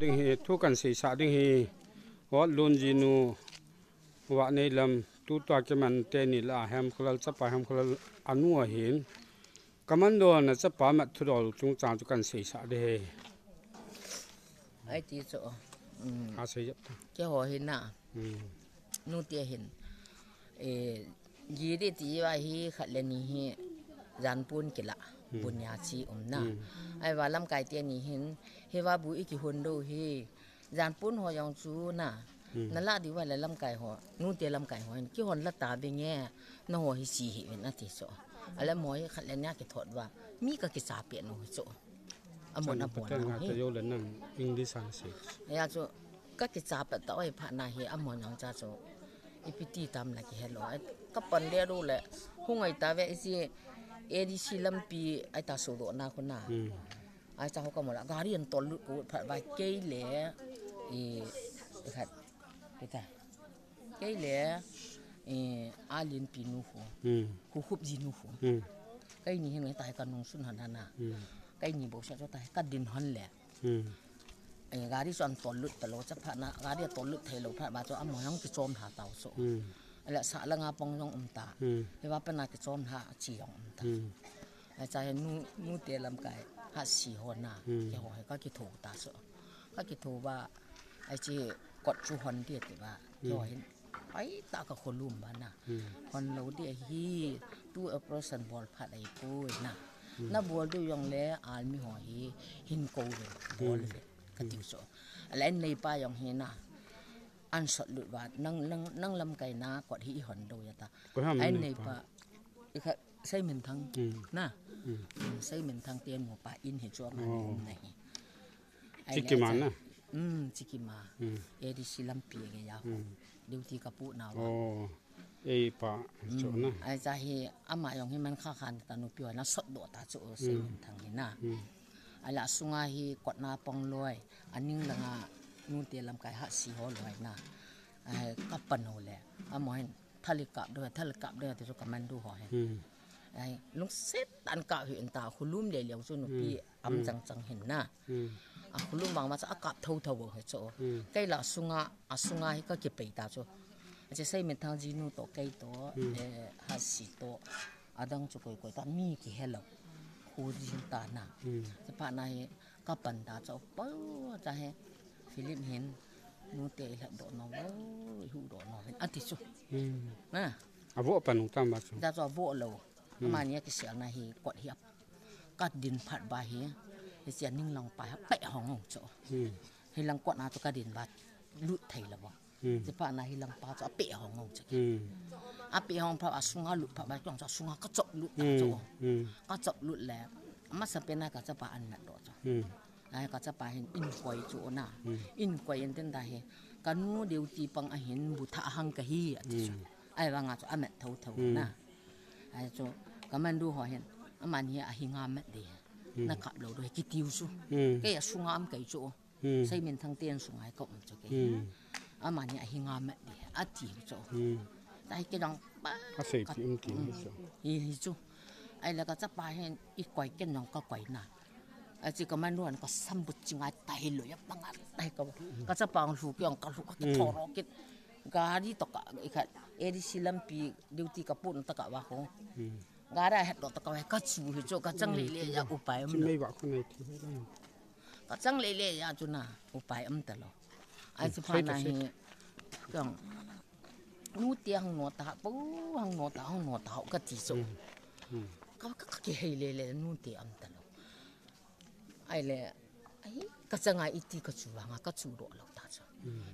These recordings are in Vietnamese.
ding hi thu kan sei sa ding hi. Wa lun ji nu wa nei lam tu ta ke man te ni la hem khlal cha pa hem khlal anu a hin kamando na cha pa ma thu dol chung chang chu kan sei sa de ai ti cho a sei yap ke ho hin na nu tia hin e yi di ti wa hi khat le ni hi jan pun ke la บุญญาชีอมนะไอ้ว่าลำไก่เตียนี่เห็นเฮว่าบุอีกี่คนดูเฮยานปุ้นหอยองซูน่ะนั่นละดีว่าเลยลำไก่หอนู่นเตียลำไก่หอยกี่หนละตาเป็นแง่นหอฮิสีเห็นนาทีสออะไรหมอยขันแล้วนี่กิถอดว่ามีก็กิสาเปลี่ยนหอยสออมอนอปวนเอาเฮ้ยเลยนั่งอิงดิสังสิยาจูก็กิสาเปต่อไอ้พระนาเฮอมอนองจ้าจูอีพิธีตามนะกิเฮลอไอ้ก็ปนเดียรู้แหละหุ่งไอ้ตาเวสิ ADC lampi ai ta so độ na ko na ai ta học ka mala là an tol ko phat ba ke le e khat kita ke le e alin pi nu ho ku khup ji nu ho cái ni heng tai ka nong na cái ni bo sa cho tai ka din han le ai gari son tol lut ta lo cha pha na gari tol lut thelo pha ba cho am hang ki chom ha tao ala sa la nga pong nong umta lewa pa na ke chon ha chi yong umta ai cha nu nu te lam kai ha si ho na ke ho ka ki tho ta so ka ki tho ba ai chi kot chu hon ti ti ba yo hin ไปตากับคนลุ่มบ้านนะคนเราเดียฮีตู้เอปรสันบอลพัดไอ้ปุ้ยนะนับบอลดูยองเล่อาลมีหอยหินโกเลยบอลเลยกระติกโซแล้วในป้ายองเฮน่ะ ăn sọt lụi và nâng nâng nâng lâm cây na quạt hỉ hòn đồ vậy ta. Anh này pa xây mình thăng na ừ, xây mình thăng tiền một pa in hết cho ừ, mà. này chỉ kì mà na um chỉ kì mà ai đi xí lâm pì cái gì điều thì cặp bút nào vậy? ai pa chỗ na ai ra hi ama à yong hi mình khá khăn ta nụ piwa na sọt độ ta chỗ xây mình thăng hi na ai là sunga hi quạt na pong loi anh nhưng là นทั้งนี่น่ะไอ้ละสุงาฮีกดนาปองลอยอันนึงละงานูเตียลำไก่หัดสีหัวลอยน่ะไอ้กับปนโนแหละอามอยทะเลกับด้วยทะเลกับด้วยที่สุกมันดูหอย ừ ไอ้ลุงเซตอันกะเห็นตาคุณลุ่มเดียวจุนปีอำจังจังเห็นนะ ừ อ่ะคุณลุ่มบางมาจะอากาศเท่าเท่าเหรอโจใกล้ละสุงาอ่ะสุงาก็เก็บไปตาโจอาจจะใส่เม็ดทางจีนูโตใกล้โตเอ่อฮัสซีโตอาดังจุกอยกอยตามีกี่เฮลล์คูจินตานะจะผ่านในก็ปันตาโจเป้าจะให้ filin hin nu te la do no wo hu do no hin ati chu na a vo pa nu tam ba chu da zo vo lo mà ni cái sial này hi kot hi ap kat din bài ba hi he ninh ning bài hấp bẹ hong hong chu hi lang kot na to ka din ba lu thai là ba je pa na hi lang pa cho pe hong hong chu a pe à, hong pa a sunga lu pa ba chong cho sung sunga ka chok lu chu ka chok lu le mà sa bên này ka cha pa an na đó cho ai cả cha bà hiện in quay chỗ na in quay yên tên đại cái nu điều trị bằng anh hiện bút thả hăng cái hi ai vang cho anh mệt thấu thấu na ai chỗ cái mình du họ hiện anh mình hiện anh ngam mệt đi na cặp lầu đôi cái tiêu su cái su ngam cái chỗ xây mình thăng tiền su ai cộng cho cái anh mình hiện anh ngam mệt đi anh tiêu chỗ tại cái đồng ba cái xây tiêu tiêu chỗ ai là cái cha bà hiện ít quay cái nòng cái quay na à chỉ có mình luôn có xăm bút chừng ai tay lưỡi bằng ai tay có cái chấp bài lục cái cái lục cái thò rồi cái gari to ka ikat edi silam pi duty kapun ta ka wa ko gara het do ta ka ka chu hi cho ka chang le le ya upai am mấy bạn này thì phải đó ya na upai am ta lo ai chu pha na hi nu ta pu hang no ta hang no ta ka ti so Cái cái cái ke he le nu ti am ai le ai ka changa iti ka cái wanga ka chu ro lo ta cha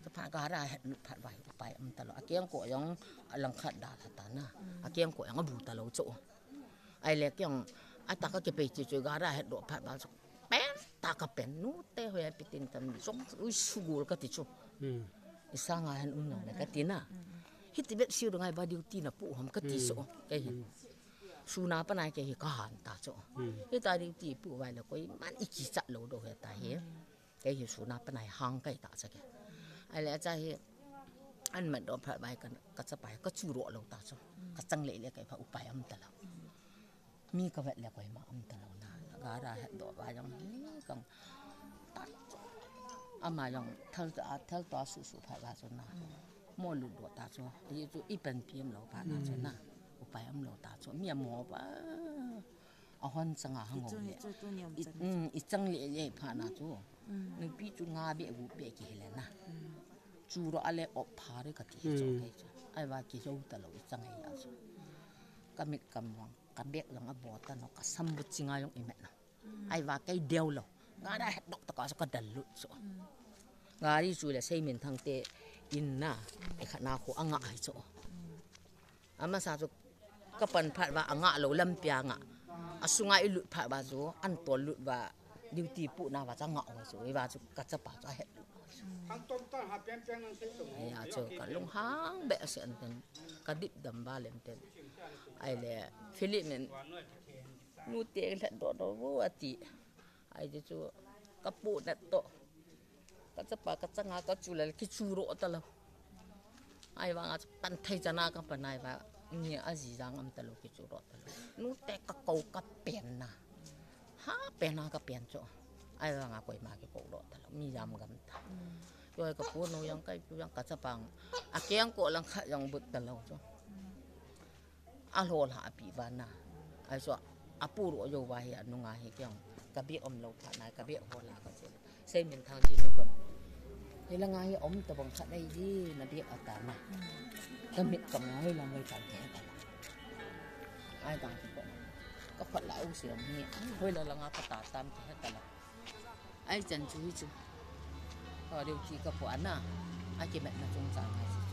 ka pha ka ra het lu phat bai pai am ta lo akem ko yong lang khat da la ta na akem ko yang bu ta lo cho ai le kyang ata ka ke pe chi chu gà ra het do phat ba cho pen ta ka pen nu te ho ya pitin tam so u su gol ka ti cho isanga han un na ka ti na hi siêu siu ngai ba diu ti na pu ham cái ti số, cái hin su na pa na ke hi ka han ta cho he ta ri ti pu wai la koi man i chi cha lo do he ta he ke hi su na pa na hang kai ta ai la cha hi an man do phra bai kan ka cha bai ka chu ro lo ta cho ka chang le le kai pha upai am ta la mi ka vet le koi ma am ta lo na ga ra he do ba yang ni ta cho ama yang thal ta thal ta su su pha ba cho na mo lu do ta cho ye chu i pen pim lo pa na cho na upai am lo chỗ miệng mỏ bá à hoàn sang à hàng ngô này um ít sang lệ lệ phá na chỗ nên bị chú ngà bị vụ bị kì hề na chú đó ale ọp phá đấy cái gì chỗ cái chỗ ai vào cái chỗ ta lâu ít sang ấy chỗ cái mình cầm vàng cầm bẹt lòng ở bỏ ta nó cả sâm bút chinh ai ông mẹ nó ai vào cái đeo lâu ngà đã hết đọc tất cả số cái đần lụt chỗ ngà đi chú là xây mình thằng tệ in na cái khả năng của anh ngại chỗ ama sa chỗ kapan phat wa anga lo lam pianga asunga i lut phat wa zo an và lut wa duty pu và wa changa wa zo wa zo ka chapa cha he kan ton ton ha pian pian nan se zo ya cho ka long hang be se an ten. Ka dip dam ba lem ten. Ai le philip men nu te la do do wo ati ai để cho ka pu na to. Ka chapa ka ngã ka chu la cái chu ro ta la ai vào ngã wa nga pan thai chana ka này vào ni a ji jang am ta lo ki chu ro ta lo. Nu te ka kau ka pen na. Ha pen na ka pen cho. Ai wa nga koi ma ki ko ro ta lo. Mi jam gam ta. Yo ka pu no yang kai pu yang ka cha pang. A ke yang ko lang kha yang but ta lo cho. A lo la pi va na. Ai so a pu ro yo wa hi anu nga hi kyang. Ka bi om lo pha na ka bi ho la ka se. Se min thang ji no kon thế là ngay ông om bằng sẵn đây dai là điện ở a ta tâm Ka cầm ka là người la ngai cả ta. Ai bằng thì cũng có phat là ông sửa om thôi là là ngay nga ka ta thì hết ta là Ai chan chú ý chú ở ờ, điều trị có phụ án à, ai chỉ mẹ là trung sản hay